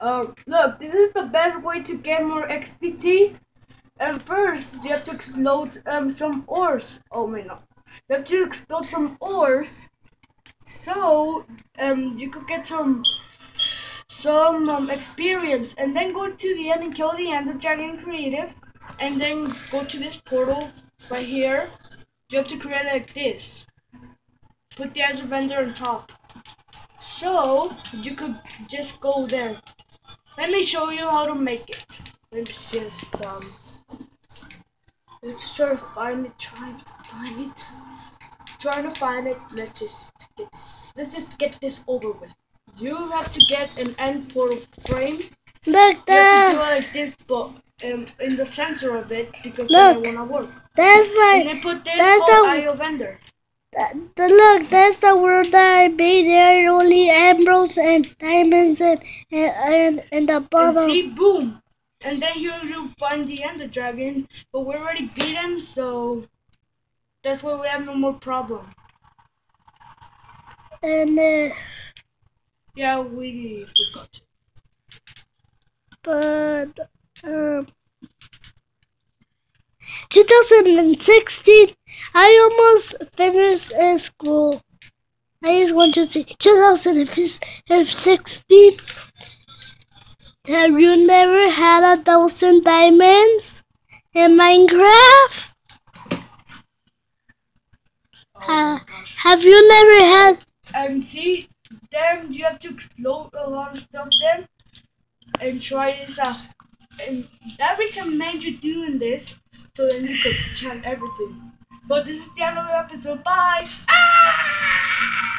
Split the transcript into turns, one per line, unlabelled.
Um, look, this is the best way to get more XPT. And first, you have to explode um some ores. Oh my no, you have to explode some ores, so um you could get some some um, experience, and then go to the end and kill the Ender Dragon Creative, and then go to this portal right here. You have to create like this. Put the eyes of Ender on top. So you could just go there. Let me show you how to make it. Let's just um let's try to find it, try to find it. Try to find it. Let's just get this let's just get this over with. You have to get an end portal frame.
Look,
You have to do it like this but um in the center of it because
Look.
then it wanna work.
that's
And
my,
put this
that's
called
the-
eye of Ender.
that, the, look, that's the world that I made. There only emeralds and diamonds and, and, and, and the
And
bottom.
see, boom! And then you you find the Ender Dragon, but we already beat him, so that's why we have no more problem.
And, uh,
Yeah, we forgot.
but, um, 2016, I almost finished uh, school. I just want to say 2016. Have you never had a thousand diamonds in Minecraft? Ha- have you never had?
And see, then you have to explode a lot of stuff then, and try this out. And I recommend you doing this, so then you can chant everything. But this is the end of the episode. Bye! Ah!